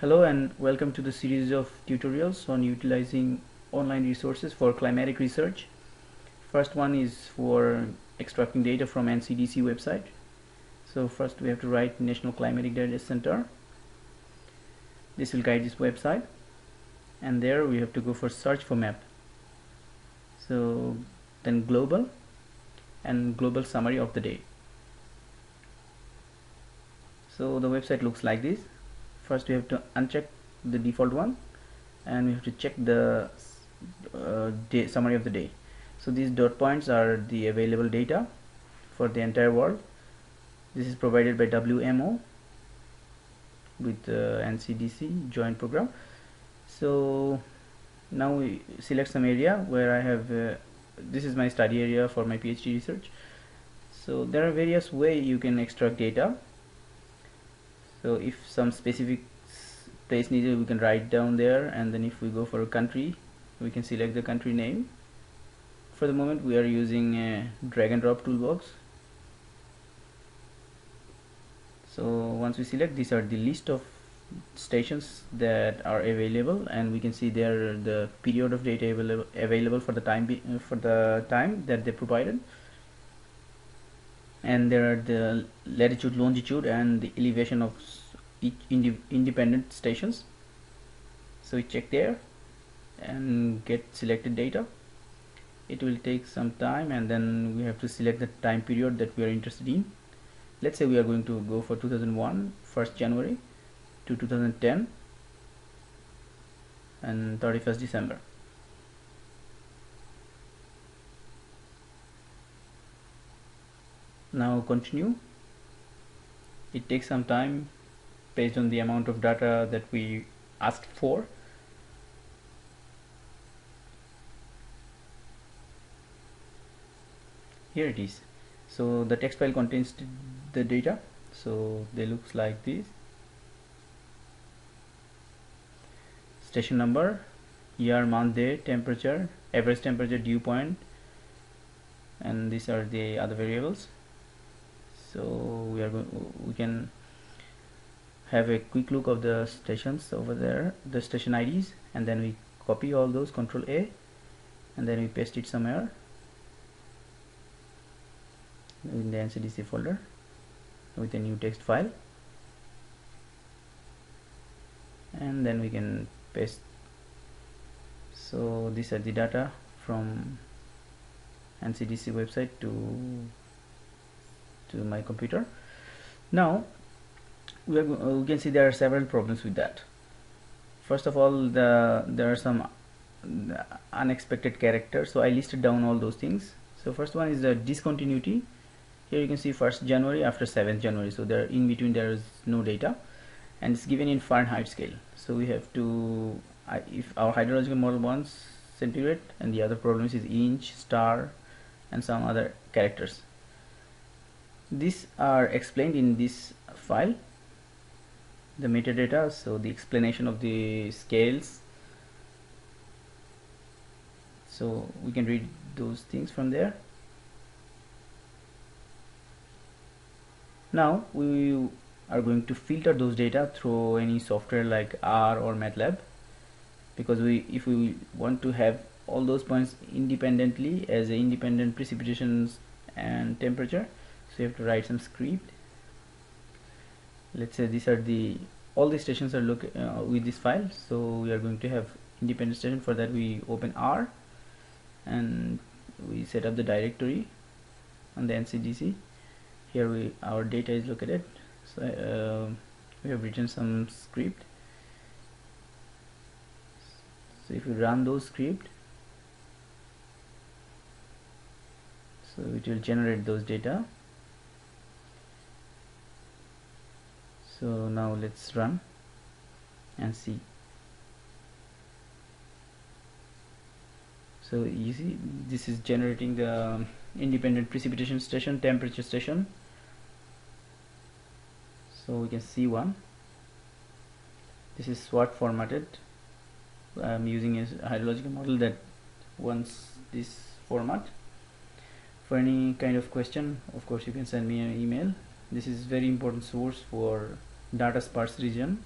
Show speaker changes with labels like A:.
A: Hello and welcome to the series of tutorials on utilizing online resources for climatic research. First one is for extracting data from NCDC website. So first we have to write National Climatic Data Center. This will guide this website and there we have to go for search for map. So then global and global summary of the day. So the website looks like this first we have to uncheck the default one and we have to check the uh, day, summary of the day. So these dot points are the available data for the entire world. This is provided by WMO with uh, NCDC joint program. So now we select some area where I have uh, this is my study area for my PhD research. So there are various way you can extract data. So if some specific place needed we can write down there and then if we go for a country we can select the country name. For the moment we are using a drag and drop toolbox. So once we select these are the list of stations that are available and we can see there the period of data available available for the time uh, for the time that they provided. And there are the latitude longitude and the elevation of independent stations. So we check there and get selected data. It will take some time and then we have to select the time period that we are interested in. Let's say we are going to go for 2001 1st January to 2010 and 31st December. Now continue. It takes some time based on the amount of data that we asked for. Here it is. So the text file contains the data. So they looks like this. Station number year month day temperature average temperature dew point and these are the other variables. So we are going we can have a quick look of the stations over there the station IDs and then we copy all those control A and then we paste it somewhere in the NCDC folder with a new text file. And then we can paste. So these are the data from NCDC website to to my computer. Now we, we can see there are several problems with that. First of all the there are some unexpected characters. So I listed down all those things. So first one is the discontinuity. Here you can see first January after 7th January. So there in between there is no data. And it's given in Fahrenheit scale. So we have to if our hydrological model wants centigrade and the other problems is inch star and some other characters. These are explained in this file the metadata so the explanation of the scales. So we can read those things from there. Now we are going to filter those data through any software like R or MATLAB because we if we want to have all those points independently as independent precipitations and temperature so you have to write some script let's say these are the all the stations are look uh, with this file. So we are going to have independent station. For that we open R and we set up the directory on the NCDC here we our data is located. So uh, we have written some script. So if we run those script so it will generate those data so now let's run and see. So you see this is generating the um, independent precipitation station temperature station. So we can see one. This is SWAT formatted. I'm using a hydrological model that wants this format. For any kind of question of course you can send me an email. This is very important source for data sparse region